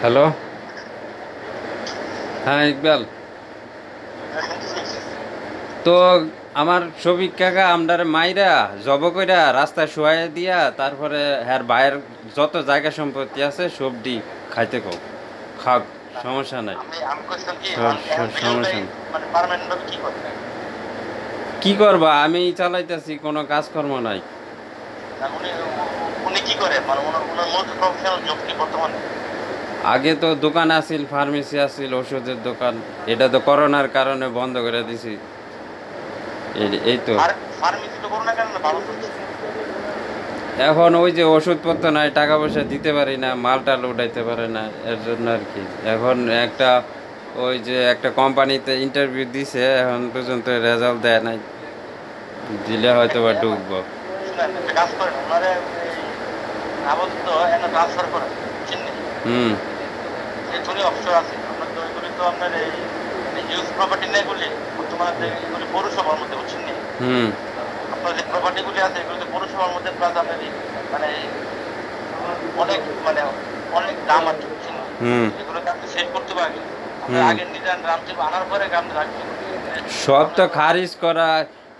Hello. হ্যাঁ ইকবাল। তো আমার শফিক কাকা আমদার মাইরা জব কইরা রাস্তায় শোয়াই দিয়া তারপরে হ্যার বাইরের যত জায়গা সম্পত্তি আছে সবটি খাইতে কও। খাক সমস্যা নাই। কি সমস্যা নেই। মানে কি করবা? আমি চালাইতেছি কোনো কাজকর্ম নাই। উনি কি করে? মানে ওনার মূল প্রফেশনাল জব কি বর্তমানে? আগে তো দোকান আছিল ফার্মেসি আছিল ওষুধের দোকান। এটা তো করোনার কারণে বন্ধ করে দিছি। এই- তো। এখন ওই যে ওষুধপত্র নাই টাকা পয়সা দিতে পারি না মালটা উঠাইতে পারে না এর জন্য আর কি। এখন একটা ওই যে একটা কোম্পানিতে ইন্টারভিউ দিছে এখন পর্যন্ত রেজাল্ট দেয় নাই। দিলে হয়তো বা ঢুকবো হুম। এগুলি অবসর আছে। আপনার তো এগুলি তো আপনার এই ইউজ প্রপার্টি নেই বলি বর্তমানে এগুলি পৌরসভার মধ্যে বুঝছেন নি। হুম। আপনার যে প্রপার্টিগুলি আছে এগুলো তো পৌরসভার মধ্যে প্লাস আপনার মানে অনেক মানে অনেক দাম আছে বুঝছেন নি? হুম। এগুলোকে আপনি সেট করতে পারবেন। হুম। আগে নিজের রামচে আনার পরে আপনি রাখবেন সব তো খারিজ করা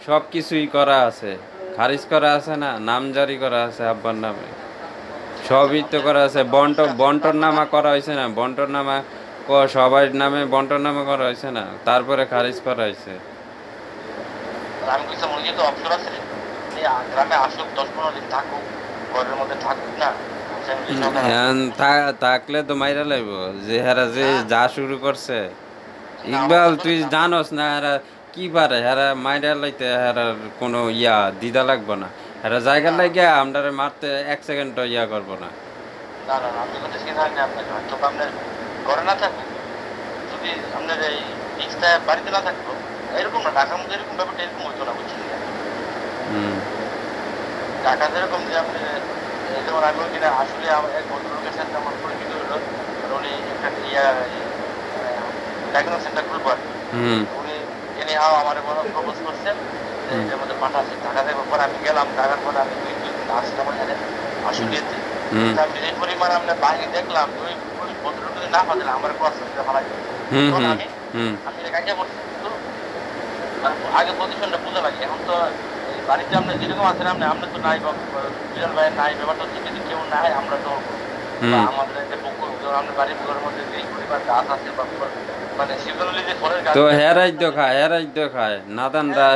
সব কিছুই করা আছে। খারিজ করা আছে না নাম জারি করা আছে আব্বার নামে। সবই তো করা আছে। বন্ট বন্টন নামা করা হয়েছে না? বন্টন নামা ক- সবার নামে বন্টন নামা করা হয়েছে না? তারপরে খারিজ করা হয়েছে। আমি কইছি মুরগি তো অবসর আছে গ্রামে আসুক দশ পনেরো দিন থাকুক ঘরের মধ্যে থাকুক না? family সহকারে। এখন থা- থাকলে তো মাইরা লাইব। যে হেরা যে যা শুরু করছে। ইকবাল তুই জানোস না হেরা কি পারে? হেরা মাইরা লাইতে হেরার কোনো ইয়া দিদা লাগবো না। হেরা জায়গা লাগে আমরা মারতে এক সেকেন্ড ইয়া করব না। না না আমি কথা শিখাই না আপনাকে। হয়তো আপনার ঘরে না থাকুক যদি আপনার এই রিক্সটা বাড়িতে না থাকতো এরকম না ঢাকার মধ্যে এরকম ব্যাপারটা এরকম হইতো না বুঝছেন হুম। ঢাকা যেরকম যে আপনি যেমন আমি ওইখানে আসলে আমার এক ভদ্রলোকের সাথে আমার পরিচিত হলো আর উনি একটা ইয়া ডায়াগনোস সেন্টার খুলবো আর হুম। উনি এনে আমার প্রপোজ করছেন। যে হুম। পাঠাচ্ছে ঢাকা থেকে পরে আমি গেলাম ঢাকার পরে আমি দুই দুই দিন আসলাম এখানে আসলিয়েতে আমি যে পরিমাণ আমরা বাইরে দেখলাম ওই ওই ভদ্রলোক না পাঠালে আমার কোনো অসুবিধা ভালো হুম তখন হুম আমি আমি কাজে করছি কিন্তু আগে পজিশনটা বোঝা লাগে। এখন তো বাড়িতে আমরা যেরকম আছেন আপনি আমরা তো নাই বা বিজন ভাইয়ের নাই ব্যাপারটা হচ্ছে যদি কেউ নাই আমরা তো বা হুম। আমাদের একটা পুকুর যেমন আমরা বাড়ির পুকুরের মধ্যে যে পরিবার গাছ আছে বা মানে সেগুলো যে ফলের গাছ তো খায় খায়। নাদানরা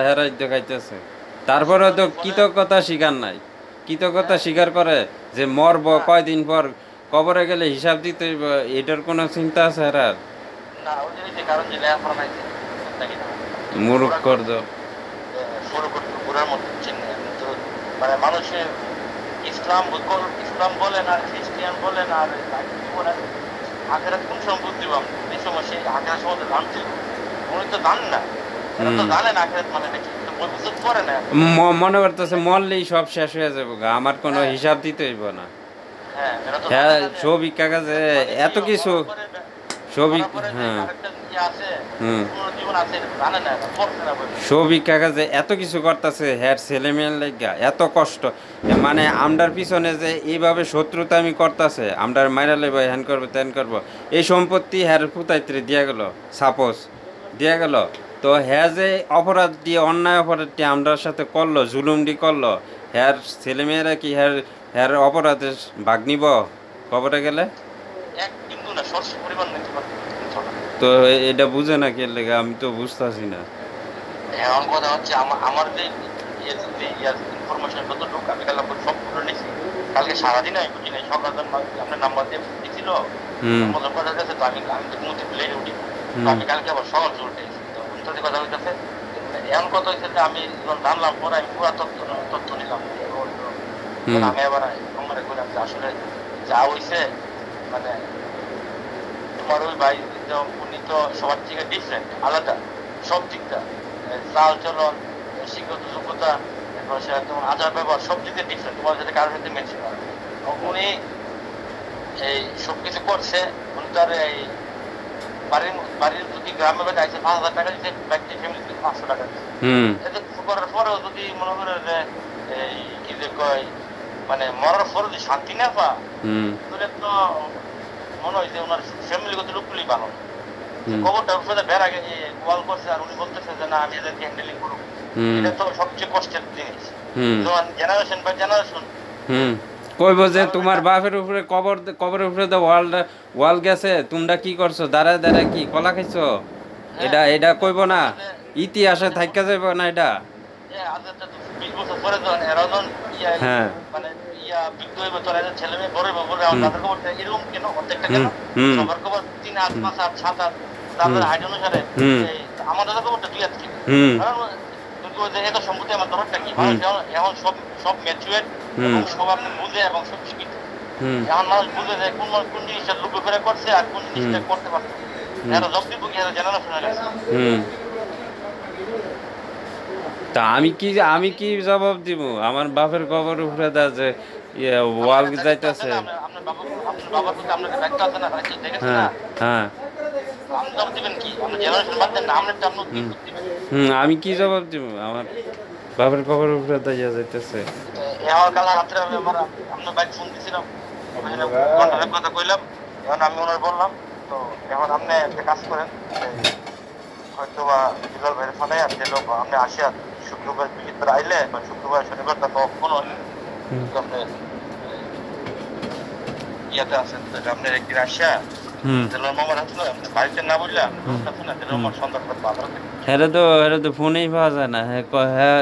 তারপরে তো কৃতজ্ঞতা স্বীকার নাই। কৃতজ্ঞতা স্বীকার করে যে মরব কয়দিন পর কবরে গেলে হিসাব দিতে এটার কোনো চিন্তা আছে হেরার? যে- যে যে মুরুখ তো মানে মানুষের ইসলাম ইসলাম বলেন আর খ্রিস্টিয়ান বলেন আর বলেন আখেরাত কোন বুদ্ধি পাম এই সময় সেই আখেরাত সম্বন্ধে জানতে উনি তো জান না মানে মনে করতেছে মরলেই সব শেষ হয়ে যাব আমার কোনো হ্যাঁ। হিসাব দিতে হইব না। হ্যাঁ হ্যাঁ জানে না। যে- সবিক কাকা যে এত কিছু যে হ্যাঁ। সবিক কাকা যে এত কিছু করতেছে হ্যার ছেলে মেয়ের লেগা এত কষ্ট। মানে পিছনে যে এইভাবে শত্রুতা আমি করতেছে মাইরা লেব হ্যান করব ত্যান করব এই সম্পত্তি হ্যার ফুতাইত্রে দিয়া গেল সাপোজ দিয়া গেল। তো হ্যাঁ যে অপরাধ দিয়ে অন্যায় অপরাধটি আমরার সাথে করল জুলুমটি করল হ্যার ছেলেমেয়েরা কি হ্যার হ্যার অপরাধে ভাগ নিব? কবরে গেলে? এক বিন্দু না, সরষে পরিমাণ নিতে পারে, নিতে হবে। তো এটা বুঝে না কে লেগে আমি তো বুঝতেছি না। এখন কথা হচ্ছে আমা- আমার যে ইয়ে আমি কালকে সারাদিন আমি বুঝি নাই, সকাল আপনার নাম্বার দিয়ে মজা তো আমি আমি তো উঠি। আমি কালকে আবার সকাল চলতে তো উল্টো কথা হইতেছে এমন কথা হয়েছে যে আমি যখন জানলাম পরে আমি পুরো তথ্য তথ্য নিলাম। আমি আবার আমার আসলে যা হইছে মানে তোমার ওই ভাই উনি তো সবার থেকে ডিফারেন্ট আলাদা সব দিকটা। চাল চলন শিক্ষত যোগ্যতা এরপর তোমার আচার ব্যবহার সব দিকে ডিফারেন্ট তোমার সাথে কারোর সাথে মেনশন করে উনি এই সব কিছু করছে উনি তো আর এই বাড়ির বাড়ির যদি গ্রামে বাড়ি আছে পাঁচ হাজার টাকা দিচ্ছে ব্যক্তি ফ্যামিলি পাঁচশো টাকা দিচ্ছে এত কিছু করার পরেও যদি মনে করে যে এই কি যে কয় মানে মরার পরে যদি শান্তি না পা হুম। তাহলে তো মনে হয়েছে ওনার ফ্যামিলিগত লোকগুলি ভালো। কবরটা উপরে বেড়া গেছে ওয়াল করছে আর উনি বলতেছে যে না আমি এদেরকে হ্যান্ডেলিং করব এটা তো সবচেয়ে কষ্টের জিনিস। জেনারেশন বাই জেনারেশন কইব যে তোমার বাপের উপরে কবর কবরের উপরে তো ওয়াল ওয়াল গেছে তোমরা কি করছ? দাঁড়ায় দাঁড়ায় কি? কলা খাইছো? এটা এটা কইব না। ইতিহাসে থাইকা যাইব না এটা। হ্যাঁ। বিজ্ঞ ছেলে মেয়ে বড় তাদের এরকম কেন? অর্ধেকটা কেন? হুম, হুম। সবার খবর তিন হাত পাঁচ হাত সাত হাত তাদের হাইট অনুসারে আমার দাদা খবরটা দুই হাত থেকে কারণ এত সম্পত্তি আমার দরকারটা কি? এখন- এখন সব সব ম্যাচুয়ার এবং সব আপনি বুঝে এবং সব শিক্ষিত। এখন মানুষ বুঝে যে কোন কোন জিনিসটা করছে আর কোন জিনিসটা করতে পারছে এরা জব দিব কি তা আমি কি আমি কি জবাব দিব? আমার বাপের কবর উপরে দা যে ইয়ে ওয়াল যাইতাছে। হ্যাঁ হ্যাঁ দিবেন হুম। আমি কি জবাব দিব? আমার বাবার বাবার উপরে দাইয়া যাইতেছে। ফোন কথা কইলাম। এখন আমি ওনার বললাম তো এখন আপনি একটা কাজ করেন এই হয়তো বা বিলাল ভাইয়ের ফোনে আর যে লোক আপনি শুক্রবার আইলে শুক্রবার শনিবার তো কোনো হুম। ইয়াতে আছেন একদিন আসা হ্যাঁ তো তো ফোনেই পাওয়া যায় না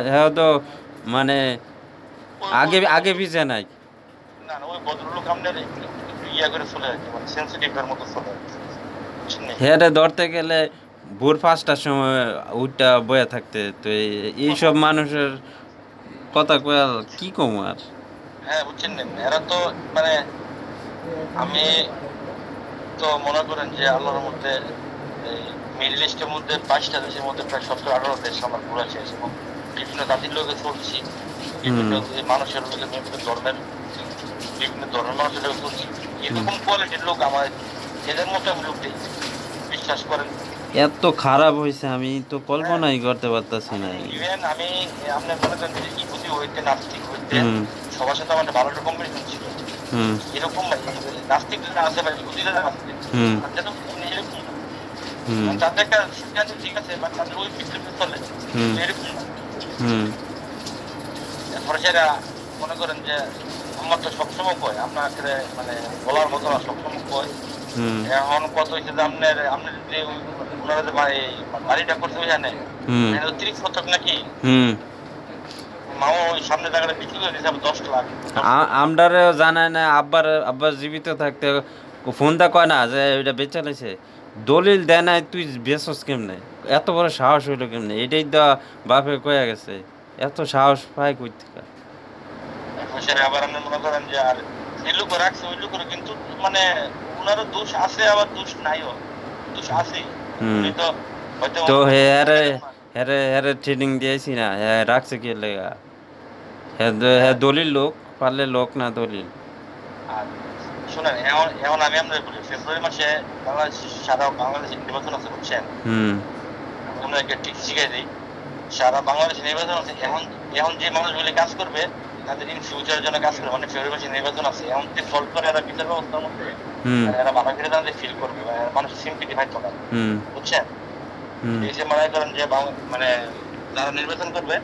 হ্যাঁ তো মানে আগে আগে পিছে নাই। না না ওই ভদ্রলোক আপনার একটু একটু ইয়া করে চলে যাচ্ছে মানে সেন্সিটিভের মতো চলে যাচ্ছে হেরে ধরতে গেলে ভোর পাঁচটার সময় উঠটা বয়ে থাকতে তো এই- এইসব মানুষের কথা কি কম আর? হ্যাঁ বুঝছেন এরা তো মানে আমি তো মনে করেন যে আল্লাহর মধ্যে মিডল ইস্টের মধ্যে বাইশটা দেশের মধ্যে প্রায় সতেরো আঠারো দেশ আমার ঘোরা শেষ এবং বিভিন্ন জাতির লোকে চলছি বিভিন্ন মানুষের লোকে বিভিন্ন ধর্মের বিভিন্ন ধর্মের মানুষের লোকে চলছি। এরকম কোয়ালিটির লোক আমার এদের মতো আমি লোক দেখি বিশ্বাস করেন। এত খারাপ হয়েছে আমি তো কল্পনাই করতে পারতাছি না। ইভেন আমি আপনার মনে করেন যে ইহুদি হইতে নাস্তিক হইতে সবার সাথে আমার ভালো কম্পিটিশন ছিল। এরকম নাস্তিক যারা আছে বা ইহুদিরা যারা আছে। তাদের মানে এরকম। তাদের একটা ঠিক আছে বা তাদের ওই ফিক্সড চলে। এরকম না। সেটা মনে করেন যে আমার তো সবসময় কয় আপনার ক্ষেত্রে মানে বলার মতো না সবসময় কয়। এখন কত হয়েছে যে আপনার আপনার যে ওনারা যে বাড়িটা করছে ওইখানে হুম। তিরিশ শতক নাকি? হুম মামা ওই সামনে জায়গাটা বিক্রি করে দিয়েছে দশ লাখ। আ- আমরারেও জানায় না আব্বার আব্বার জীবিত থাকতে ফোনটা কয় না যে এটা বেচা লাইছে দলিল দেয় নাই তুই বেচস কেমনে? এত বড় সাহস হইল কেমনে? এটাই তো বাপে কয়ে গেছে। এত সাহস পায় কই থেকে আবার আপনি মনে করেন যে আর এই লোক রাখছে ওই লোকের কিন্তু মানে ওনারও দোষ আছে আবার দোষ নাইও। দোষ আছে তো হয়তো তো হেরে হেরে হেরে ট্রেনিং দিয়েছি না হ্যাঁ রাখছে কি লেগা? হ্যাঁ হ্যাঁ দলিল লোক পারলে লোক না দলিল। শুনেন এখন এখন আমি আপনার বলি ফেব্রুয়ারি মাসে বাংলাদেশ সারা বাংলাদেশে নির্বাচন আছে বুঝছেন? হুম। আমরা একটা ঠিক শিখাই দিই সারা বাংলাদেশে নির্বাচন আছে এখন এখন যে মানুষগুলি কাজ করবে তাদের ইন ফিউচারের জন্য কাজ করবে মানে ফেব্রুয়ারি মাসে নির্বাচন আছে এখন যে সলভ করে এরা বিচার ব্যবস্থার মধ্যে এরা করে তাদের ফিল করবে মানুষের সিম্পিটি ফাইট বুঝছেন? এই যে মনে করেন যে মানে যারা নির্বাচন করবে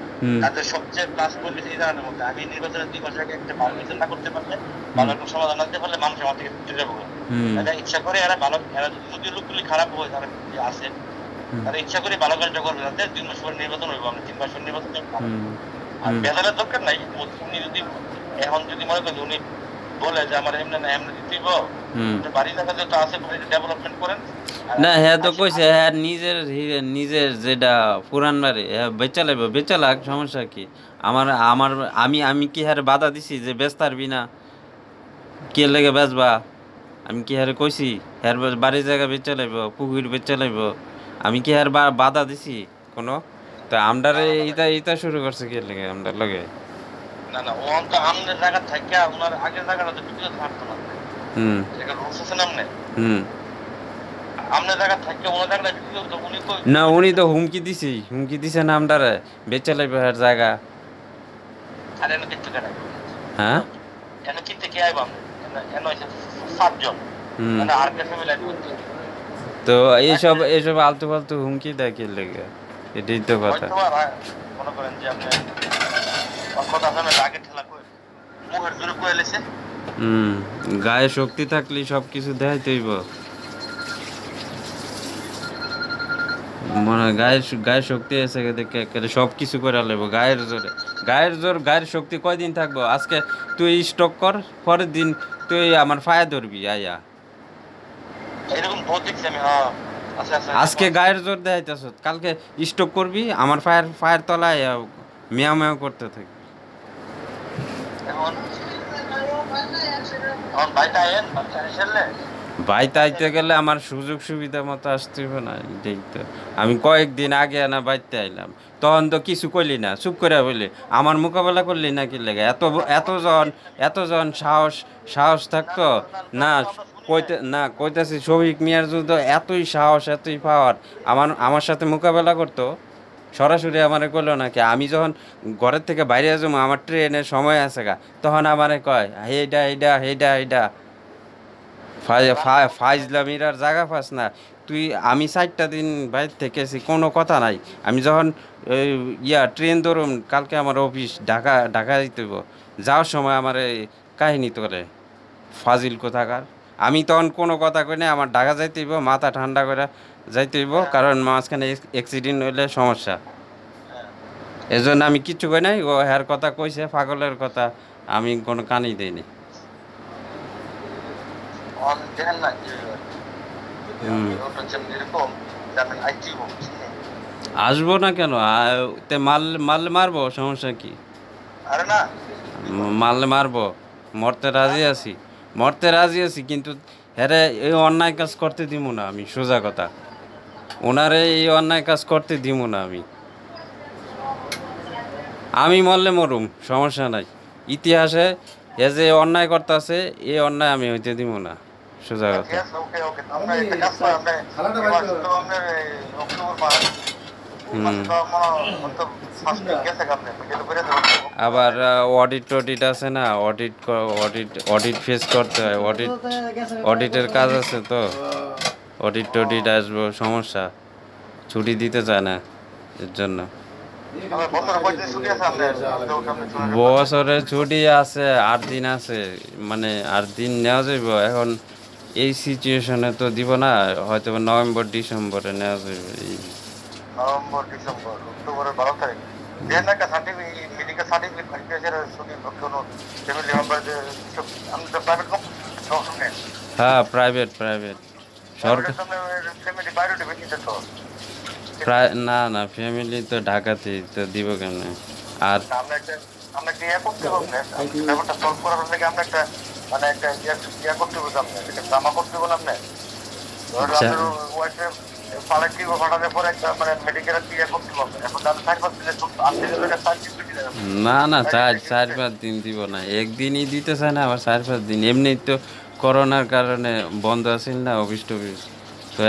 তাদের সবচেয়ে প্লাস পয়েন্ট এই জানার মধ্যে আমি নির্বাচনের দুই বছর আগে একটা ভালো কিছু না করতে পারলে ভালো একটা সমাধান আনতে পারলে মানুষ আমার থেকে চলে যাবে এরা ইচ্ছা করে এরা ভালো এরা যদি- লোকগুলি খারাপ হয় তারা হুম। তারা ইচ্ছা করে ভালো কাজটা করবে যাতে দুই মাস পর নির্বাচন হইব আমরা তিন মাস পর নির্বাচন করব। আর। বেজালের দরকার নাই উনি যদি এখন যদি মনে করেন উনি বলে যে আমার এমনি না এমনি হুম। বাড়ি এলাকা যেহেতু আছে বাড়িটা ডেভেলপমেন্ট করেন। না হ্যাঁ তো কইছে হ্যাঁ নিজের নিজের যেটা পুরান বাড়ি হ্যাঁ বেচা লাগবে বেচা লাগ সমস্যা কি? আমার আমার আমি আমি কি হারে বাধা দিছি যে বেচতে পারবি না? কে লেগে বেচবা আমি কি হারে কইছি হ্যার বাড়ির জায়গা বেচা লাগব পুকুর বেচা লাগব। আমি কি হার বাধা দিছি কোনো? তা আমরারে ইটা ইটা শুরু করছে কে লেগে আমরার লগে? না না ও তো আমনের জায়গা থাকে ওনার আগের জায়গাটা তো বিক্রি করতে না। হুম। এটা রুলস আছে না হুম। আমনের জায়গা থাকে ওনার জায়গাটা বিক্রি করতে উনি কই না উনি তো হুমকি দিছি। হুমকি দিছে না বেচা জায়গা। আর এনে কিনতে কেন হ্যাঁ? এনে কিনতে কে আইব এনে- এনে সাতজন। মানে আর কাছে মিলাই করতে তো এইসব এইসব আলতু ফালতু হুমকি দেয় কি লেগে? এটাই তো কথা। মনে করেন যে আপনি গায়ে শক্তি থাকলে সব কিছু দেয় তৈব গায়ের শ- শক্তি আছে সব কিছু করে লেবো গায়ের জোরে। গায়ের জোর গায়ের শক্তি কয়দিন থাকব? আজকে তুই স্টক কর পরের দিন তুই আমার ফায়া ধরবি আয়া। আজকে গায়ের জোর দেখাইতেছ কালকে স্টক করবি আমার ফায়ার ফায়ার তলায় আহ, মিয়াও মিয়াও করতে থাকবি এখন এখন বাইটা আয়েন বাচ্চা হিসেবে বাইতে আইতে গেলে আমার সুযোগ সুবিধা মতো আসতে হবে না এটাই তো। আমি কয়েকদিন আগে না বাইতে আইলাম। তখন তো কিছু করলি না, চুপ করে বলি আমার মোকাবেলা করলি না কি লেগে? এত এতজন এতজন সাহস সাহস থাকতো? না, কইতে, না, কইতেছি, শফিক মিয়ার যুদ্ধ এতই সাহস, এতই পাওয়ার আমার আমার সাথে মোকাবেলা করতো? সরাসরি আমারে কইলো নাকি আমি যখন ঘরের থেকে বাইরে যাব, আমার ট্রেনের সময় আছে গা, তখন আমারে কয় হেডা হেডা হেডা হেডা ফাইজলামির আর জায়গা পাস না। তুই, আমি চারটা দিন বাইরে থেকেছি, কোনো কথা নাই। আমি যখন ইয়া, ট্রেন ধরুন কালকে আমার অফিস, ঢাকা ঢাকা যেতে। যাওয়ার সময় আমার এই কাহিনী করে ফাজিল কোথাকার? আমি তখন কোনো কথা কই না আমার ঢাকা যাইতে মাথা ঠান্ডা করে যাইতে হইব কারণ মাঝখানে অ্যাক্সিডেন্ট হইলে সমস্যা। এজন্য আমি কিচ্ছু কই নাই ও হ্যার কথা কইছে পাগলের কথা আমি কোনো কানই দেইনি আসব না কেন? তে মাল মারলে মারবো সমস্যা কি? আরে না। ম- মারবো মরতে রাজি আছি। মরতে রাজি আছি কিন্তু হ্যারে এই অন্যায় কাজ করতে দিব না আমি সোজা কথা। ওনারে এই অন্যায় কাজ করতে দিব না আমি। আমি মরলে মরুম সমস্যা নাই। ইতিহাসে এ যে অন্যায় করতেছে এ অন্যায় আমি হইতে দিব না। সোজা কথা। আছে করে দেবো আবার অডিট টডিট আছে না অডিট অডিট অডিট ফেস করতে হয় অডিট অডিটের কাজ আছে তো। অডিট টডিট আসব সমস্যা। ছুটি দিতে চায় না এর জন্য। বছরে ছুটি আছে আট দিন আছে মানে আট দিন নেওয়া যাইব। এখন এই সিচুয়েশনে তো দিব না হয়তো নভেম্বর ডিসেম্বরে নেওয়া যাবে এই। নভেম্বর ডিসেম্বর অক্টোবরের বারো তারিখ। একটা সার্টিফিকেট মেডিকেল সার্টিফিকেট কোনো ফ্যামিলি মেম্বার আমি তো প্রাইভেট হ্যাঁ প্রাইভেট প্রাইভেট সরকার তো প্রায় না না ফ্যামিলি তো ঢাকাতে তো দিব কেন আর আমরা একটা ইয়ে করতে হবে ব্যাপারটা সলভ করার লাগে আমরা একটা মানে একটা ইয়ে ইয়ে করতে হবে সামনে? একটা জামা করতে হবে আচ্ছা। পরে একটা মানে ইয়ে করতে হবে এখন তাহলে চার পাঁচ দিনে না না চার চার পাঁচ দিন দিব না। একদিনই দিতে চায় না আবার চার পাঁচ দিন। এমনি তো করোনার কারণে বন্ধ আছিল না, অফিস টফিস। তো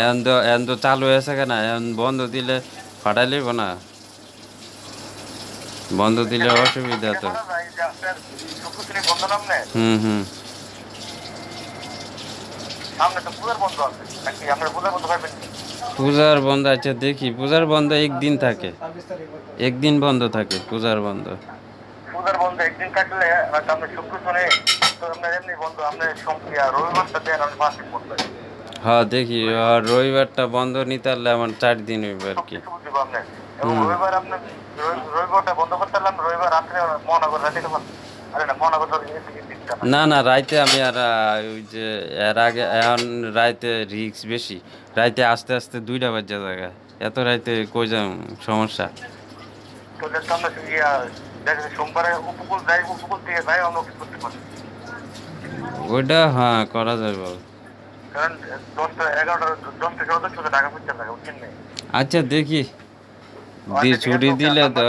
এখন তো এখন তো চালু হয়েছে কেন? এখন বন্ধ দিলে ফাটাই লইব না? বন্ধ দিলে অসুবিধা তো। হুম হুম। পূজার বন্ধ আছে দেখি, পূজার বন্ধ একদিন থাকে। একদিন বন্ধ থাকে, পূজার বন্ধ। বন্ধ একদিন কাটলে হয়তো আপনার শুক্র শনি তো আপনার এমনি বন্ধ আপনার সম্প্রিয়া রবিবারটা দেন আমি বন্ধ হ্যাঁ দেখি আর রবিবারটা বন্ধ নিতে পারলে আমার চার দিন হইব আর কি। এবং রবিবার আপনার রবিবারটা বন্ধ করতে পারলাম রবিবার রাত্রে মহানগর রাতে আরে মহানগর। না না রাইতে আমি আর ওই যে এর আগে এখন রাইতে রিক্স বেশি। রাইতে আস্তে আস্তে দুইটা বাজে জায়গা এত রাইতে কই যাম সমস্যা। সোমবারে উপকূল যাই উপকূল থেকে যাই আমরা অফিস করতে পারি ওইটা হ্যাঁ করা যাবে কারণ দশটা এগারোটা দশটা টাকা বুঝছেন আচ্ছা দেখি। দি ছুটি দিলে তো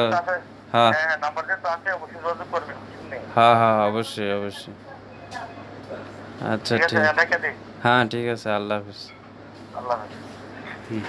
হ্যাঁ। হ্যাঁ হ্যাঁ তো আছে অবশ্যই যোগাযোগ করবেন হ্যাঁ হ্যাঁ অবশ্যই অবশ্যই। আচ্ছা ঠিক হ্যাঁ ঠিক আছে আল্লাহ হাফিজ। আল্লাহ হাফেজ। হুম।